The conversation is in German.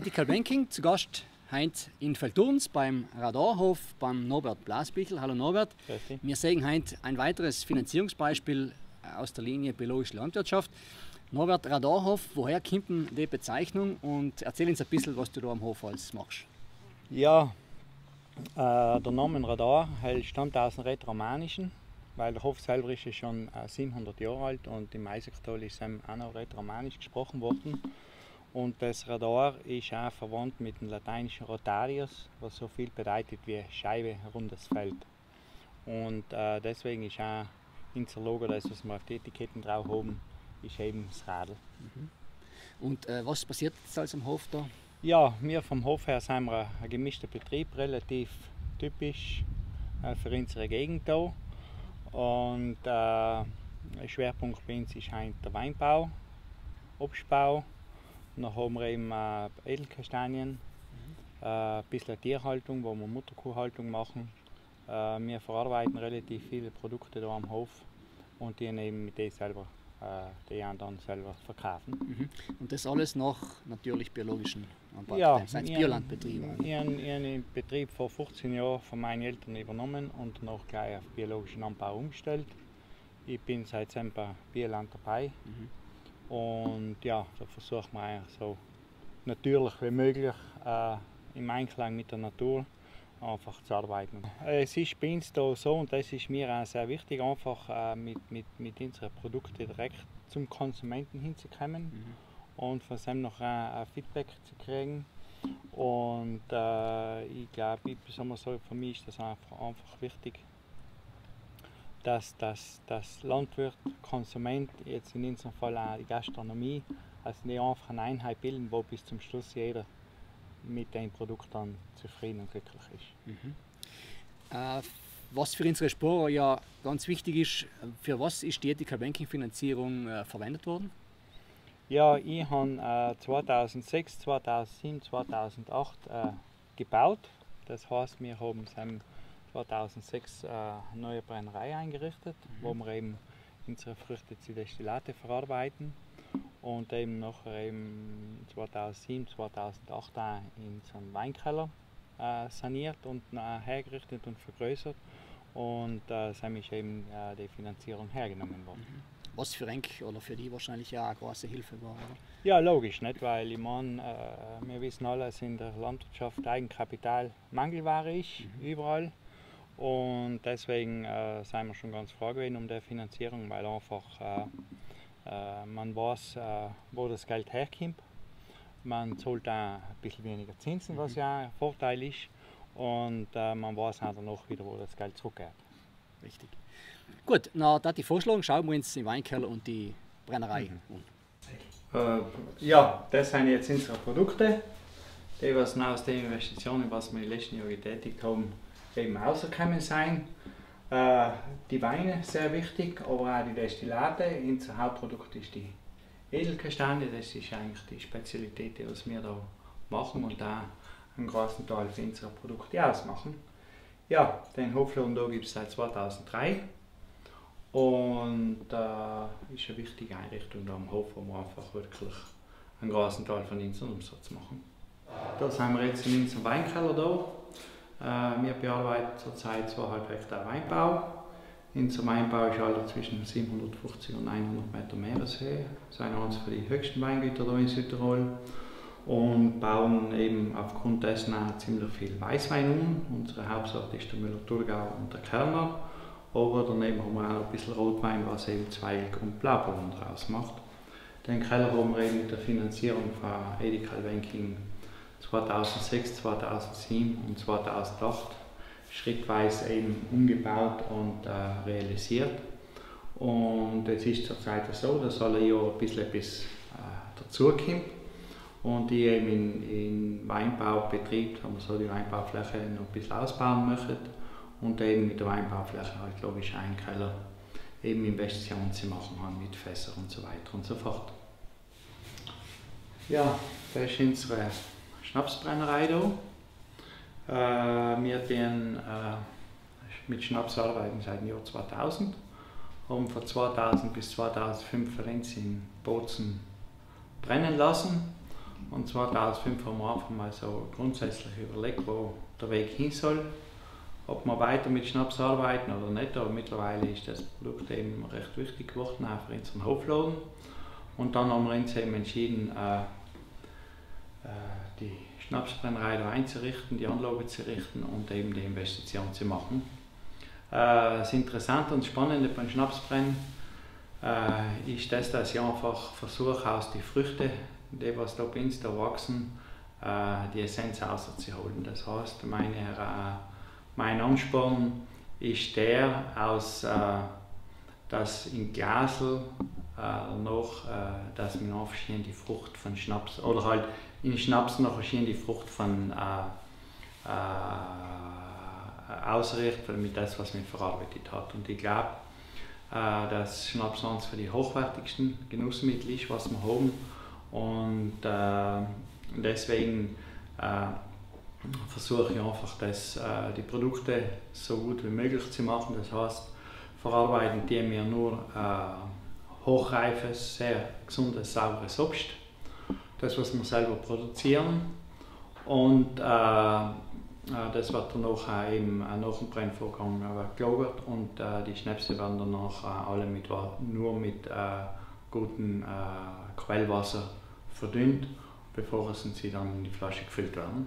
Ethical Banking zu Gast heute in Feldurns beim Radarhof beim Norbert Blasbichel. Hallo Norbert. Wir sehen heute ein weiteres Finanzierungsbeispiel aus der Linie biologische Landwirtschaft. Norbert Radarhof, woher kommt denn die Bezeichnung und erzähl uns ein bisschen, was du da am Hof alles machst. Ja, äh, der Name Radar stammt aus dem Rätoromanischen, weil der Hof selber ist schon 700 äh, Jahre alt und im Eisigtal ist auch noch Rätoromanisch gesprochen worden. Und das Radar ist auch verwandt mit dem lateinischen Rotarius, was so viel bedeutet wie Scheibe, rundes Feld. Und äh, deswegen ist auch unser Logo, das was wir auf die Etiketten drauf haben, ist eben das Radl. Mhm. Und äh, was passiert jetzt als am Hof da? Ja, wir vom Hof her sind wir ein gemischter Betrieb, relativ typisch äh, für unsere Gegend hier. Und äh, Schwerpunkt bei uns ist der Weinbau, Obstbau dann haben wir eben äh, Edelkastanien, mhm. äh, ein bisschen Tierhaltung, wo wir Mutterkuhhaltung machen. Äh, wir verarbeiten relativ viele Produkte hier am Hof und die eben mit denen selber äh, die dann selber verkaufen. Mhm. Und das alles nach natürlich biologischen Anbau? Ja, das heißt Biolandbetrieb? Ich habe einen Betrieb vor 15 Jahren von meinen Eltern übernommen und noch gleich auf biologischen Anbau umgestellt. Ich bin seit Dezember Bioland dabei. Mhm. Und ja, da versucht man eigentlich so natürlich wie möglich äh, im Einklang mit der Natur einfach zu arbeiten. Es ist bei uns da so und das ist mir auch sehr wichtig, einfach äh, mit, mit, mit unseren Produkten direkt zum Konsumenten hinzukommen mhm. und von dem noch ein, Feedback zu kriegen. Und äh, ich glaube, besonders so für mich ist das einfach, einfach wichtig, dass, dass, dass Landwirt, Konsument, jetzt in unserem Fall auch die Gastronomie, also nicht einfach eine Einheit bilden, wo bis zum Schluss jeder mit dem Produkt dann zufrieden und glücklich ist. Mhm. Äh, was für unsere Sporer ja ganz wichtig ist, für was ist die Ethical Banking Finanzierung äh, verwendet worden? Ja, ich habe äh, 2006, 2007, 2008 gebaut. Das heißt, wir haben es 2006 eine neue Brennerei eingerichtet, mhm. wo wir eben unsere Früchte zu Destillate verarbeiten und eben nachher eben 2007, 2008 in so einen Weinkeller äh, saniert und äh, hergerichtet und vergrößert und äh, so ist eben äh, die Finanzierung hergenommen worden. Mhm. Was für Enk oder für die wahrscheinlich ja eine große Hilfe war, oder? Ja, logisch, nicht? weil ich meine, äh, wir wissen alle, dass in der Landwirtschaft Eigenkapital Mangelware ist, mhm. überall. Und deswegen äh, sind wir schon ganz froh gewesen um die Finanzierung, weil einfach äh, äh, man weiß, äh, wo das Geld herkommt. Man zahlt auch ein bisschen weniger Zinsen, was mhm. ja ein Vorteil ist. Und äh, man weiß auch danach wieder, wo das Geld zurückgeht. Richtig. Gut, na, da die Vorschläge, schauen wir uns den Weinkeller und die Brennerei mhm. an. Äh, ja, das sind jetzt unsere Produkte, die was aus den Investitionen, was wir in den letzten Jahren getätigt haben, eben rausgekommen sein. Äh, die Weine sehr wichtig, aber auch die Destillate. Unser Hauptprodukt ist die Edelkastanie, das ist eigentlich die Spezialität, die wir da machen und da einen großen Teil für unsere Produkte ausmachen. Ja, den Hofladen da gibt es seit 2003 und äh, ist eine wichtige Einrichtung am Hof, wir einfach wirklich einen großen Teil von unserem Umsatz machen. Da sind wir jetzt in unserem Weinkeller da. Äh, wir bearbeiten zurzeit 2,5 Hektar Weinbau. Unser Weinbau ist also zwischen 750 und 100 Meter Meereshöhe. Das sind eines der höchsten Weingüter hier in Südtirol und bauen eben aufgrund dessen auch ziemlich viel Weißwein um. Unsere Hauptsache ist der Müller-Thurgau und der Kerner. Aber daneben haben wir auch ein bisschen Rotwein, was eben Zweig und Blaubeeren draus macht. Den Keller haben wir eben mit der Finanzierung von Edical Banking 2006, 2007 und 2008 schrittweise eben umgebaut und äh, realisiert. Und es ist zurzeit so, dass alle Jahre ein bisschen etwas äh, dazukommt. Und ich eben in, in Weinbaubetrieb, haben wir so die Weinbaufläche noch ein bisschen ausbauen möchten. Und eben mit der Weinbaufläche halt logisch einen Keller eben Investitionen zu machen haben mit Fässern und so weiter und so fort. Ja, das ist unsere Schnapsbrennerei da. Äh, wir den, äh, mit Schnaps arbeiten seit dem Jahr 2000. Haben von 2000 bis 2005 Renz in Bozen brennen lassen Und 2005 haben wir einfach mal so grundsätzlich überlegt, wo der Weg hin soll. Ob wir weiter mit Schnaps arbeiten oder nicht, aber mittlerweile ist das Produkt eben recht wichtig geworden, auch für unseren Hofladen. Und dann haben wir uns eben entschieden, äh, die Schnapsbrennerei einzurichten, die Anlage zu richten und eben die Investition zu machen. Äh, das Interessante und Spannende beim Schnapsbrennen äh, ist das, dass ich einfach versuche, aus den Früchten, die was da bei da wachsen, äh, die Essenz rauszuholen. Das heißt, meine, mein Ansporn ist der, aus, äh, dass in Glasel äh, noch, dass man noch verschiedene Frucht von Schnaps oder halt in Schnaps noch verschiedene Frucht von äh, äh, ausrichtet mit das, was man verarbeitet hat. Und ich glaube, äh, dass Schnaps eines für die hochwertigsten Genussmittel ist, was wir haben. Und äh, deswegen äh, versuche ich einfach, dass, äh, die Produkte so gut wie möglich zu machen. Das heißt, verarbeiten die wir nur äh, hochreifes, sehr gesundes, sauberes Obst das, was wir selber produzieren. Und äh, äh das wird dann äh, eben nach dem Brennvorgang gelagert und äh, die Schnäpse werden danach äh, alle mit, nur mit äh, gutem Quellwasser verdünnt, bevor sie dann in die Flasche gefüllt werden.